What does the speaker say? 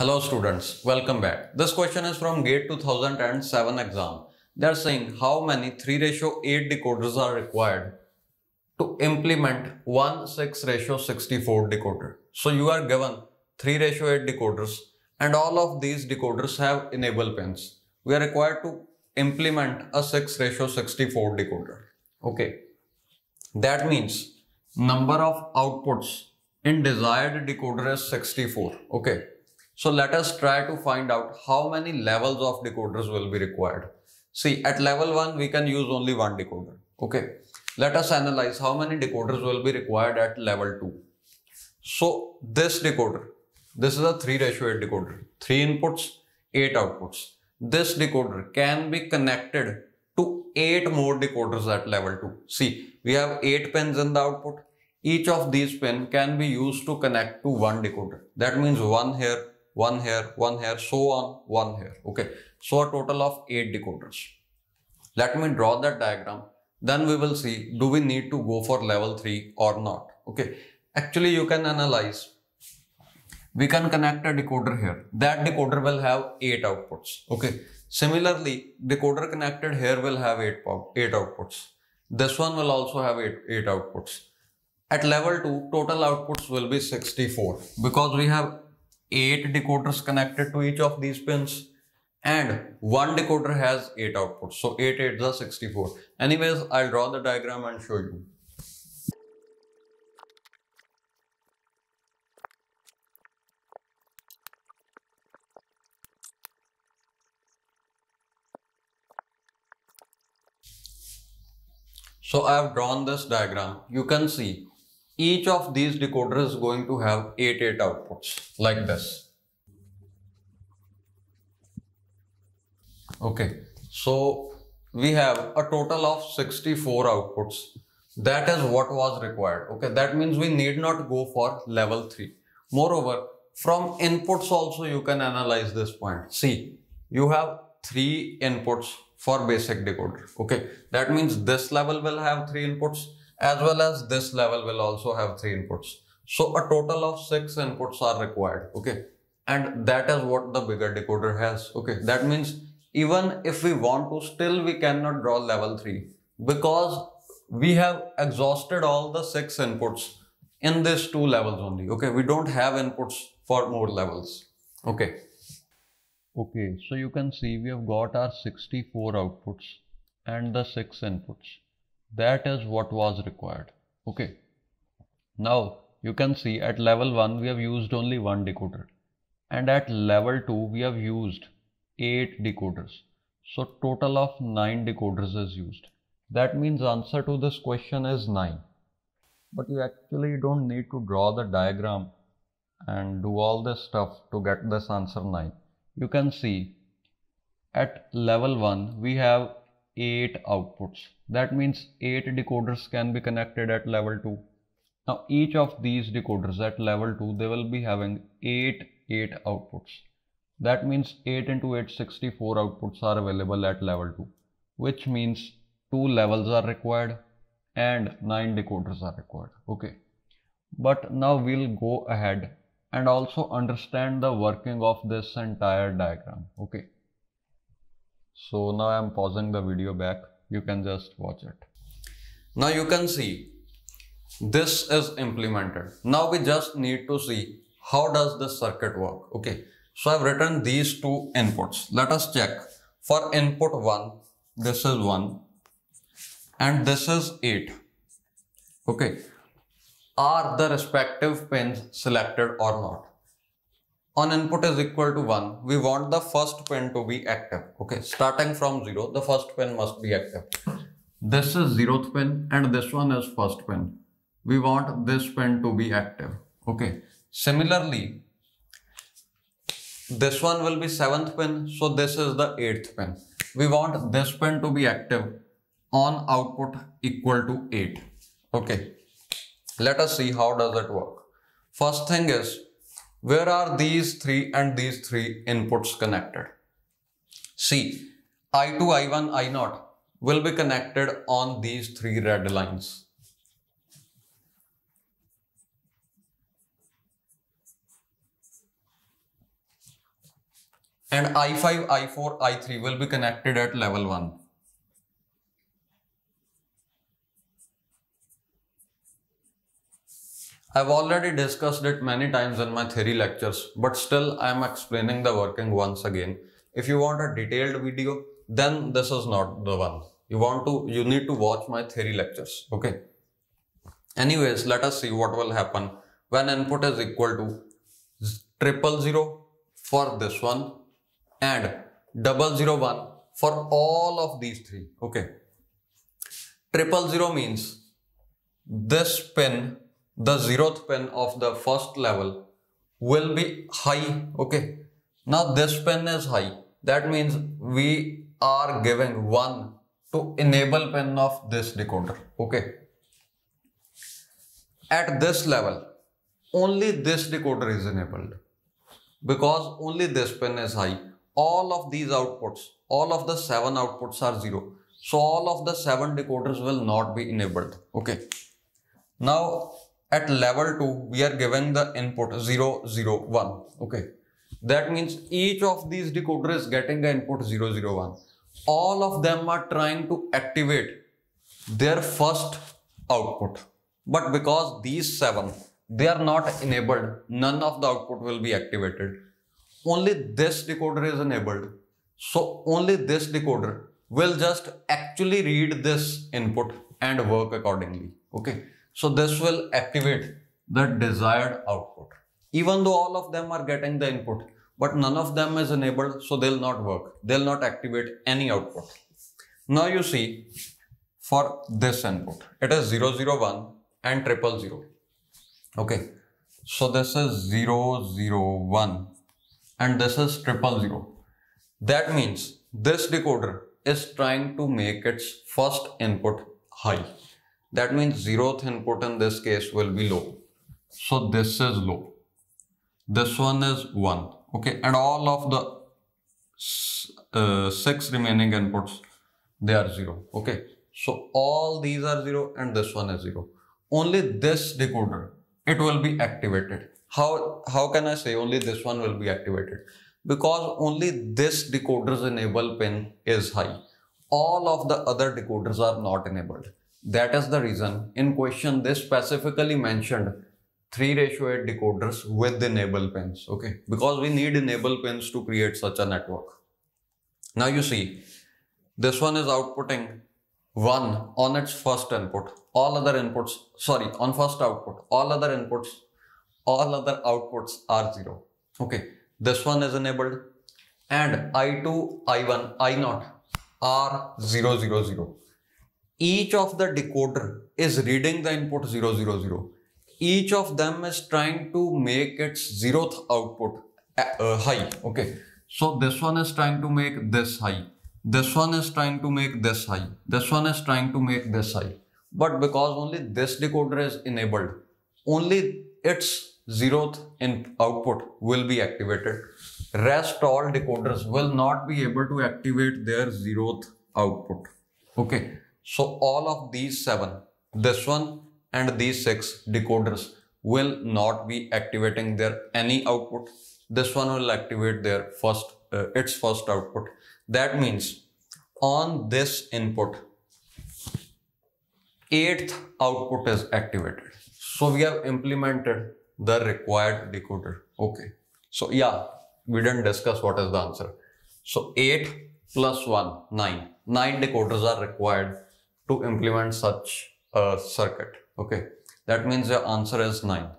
Hello students, welcome back. This question is from GATE 2007 exam. They are saying how many 3 ratio 8 decoders are required to implement 1 6 ratio 64 decoder. So you are given 3 ratio 8 decoders and all of these decoders have enable pins. We are required to implement a 6 ratio 64 decoder. Okay. That means number of outputs in desired decoder is 64. Okay. So let us try to find out how many levels of decoders will be required. See at level 1 we can use only one decoder. Okay. Let us analyze how many decoders will be required at level 2. So this decoder, this is a 3 ratio 8 decoder. 3 inputs, 8 outputs. This decoder can be connected to 8 more decoders at level 2. See, we have 8 pins in the output. Each of these pins can be used to connect to one decoder. That means one here, one here, one here, so on, one here. Okay. So a total of 8 decoders. Let me draw that diagram. Then we will see do we need to go for level 3 or not. Okay. Actually you can analyze. We can connect a decoder here. That decoder will have 8 outputs. Okay. Similarly, decoder connected here will have 8, 8 outputs. This one will also have 8, 8 outputs. At level 2, total outputs will be 64 because we have 8 decoders connected to each of these pins and one decoder has 8 outputs. So 8 8 is 64. Anyways, I'll draw the diagram and show you. So I have drawn this diagram. You can see each of these decoders is going to have 8 8 outputs like this. Okay, so we have a total of 64 outputs. That is what was required. Okay, that means we need not go for level 3. Moreover, from inputs also you can analyze this point. See, you have three inputs for basic decoder. Okay, that means this level will have three inputs as well as this level will also have three inputs. So a total of six inputs are required. Okay, and that is what the bigger decoder has. Okay, that means even if we want to still we cannot draw level 3 because we have exhausted all the six inputs in these two levels only okay we don't have inputs for more levels okay Okay, so you can see we have got our 64 outputs and the 6 inputs. That is what was required. Okay. Now you can see at level 1 we have used only one decoder and at level 2 we have used 8 decoders. So total of 9 decoders is used. That means answer to this question is 9. But you actually don't need to draw the diagram and do all this stuff to get this answer 9 you can see at level 1 we have 8 outputs. That means 8 decoders can be connected at level 2 now each of these decoders at level 2 they will be having 8 8 outputs. That means 8 into 8 64 outputs are available at level 2 which means two levels are required and 9 decoders are required. Okay. But now we'll go ahead and also understand the working of this entire diagram. Okay so now i'm pausing the video back. You can just watch it. Now you can see this is implemented. Now we just need to see how does this circuit work okay? So i've written these two inputs. Let us check. For input 1 this is 1 and this is 8 okay? Are the respective pins selected or not? On input is equal to 1, we want the first pin to be active. Okay, starting from 0, the first pin must be active. This is 0th pin and this one is first pin. We want this pin to be active. Okay, similarly, this one will be 7th pin, so this is the 8th pin. We want this pin to be active on output equal to 8. Okay, let us see how does it work. First thing is, where are these three and these three inputs connected? See, I2, I1, I0 will be connected on these three red lines. and I5, I4, I3 will be connected at level 1. I've already discussed it many times in my theory lectures, but still I am explaining the working once again. If you want a detailed video, then this is not the one. You want to, you need to watch my theory lectures. Okay. Anyways, let us see what will happen when input is equal to triple zero for this one and double zero one for all of these three. Okay. Triple zero means this pin the zeroth pin of the first level will be high okay? Now this pin is high. That means we are giving one to enable pin of this decoder okay? At this level only this decoder is enabled because only this pin is high. All of these outputs all of the seven outputs are zero. So all of the seven decoders will not be enabled okay? Now at level 2 we are given the input 0 0 1 okay. That means each of these decoder is getting the input 0 0 1 all of them are trying to activate their first output. But because these seven they are not enabled none of the output will be activated. Only this decoder is enabled. So only this decoder will just actually read this input and work accordingly. Okay so this will activate the desired output. Even though all of them are getting the input, but none of them is enabled, so they'll not work. They'll not activate any output. Now you see, for this input, it is 001 and triple zero. Okay, so this is 001 and this is triple zero. That means this decoder is trying to make its first input high. That means zeroth input in this case will be low. So this is low. This one is 1. Okay. And all of the uh, 6 remaining inputs, they are 0. Okay. So all these are 0 and this one is 0. Only this decoder, it will be activated. How, how can I say only this one will be activated? Because only this decoder's enable pin is high. All of the other decoders are not enabled. That is the reason in question they specifically mentioned 3 ratio 8 decoders with enable pins. Okay, because we need enable pins to create such a network. Now you see, this one is outputting 1 on its first input. All other inputs, sorry, on first output, all other inputs, all other outputs are 0. Okay, this one is enabled and I2, I1, I0 are 0, 0, 0 each of the decoder is reading the input 000. Each of them is trying to make its zeroth output uh, uh, high. Okay. So this one is trying to make this high. This one is trying to make this high. This one is trying to make this high. But because only this decoder is enabled, only its zeroth output will be activated. Rest all decoders will not be able to activate their zeroth output. Okay. So all of these seven, this one and these six decoders will not be activating their any output. This one will activate their first, uh, its first output. That means on this input, eighth output is activated. So we have implemented the required decoder. Okay. So yeah, we didn't discuss what is the answer. So 8 plus 1, 9. 9 decoders are required to implement such a circuit. Okay, that means your answer is 9.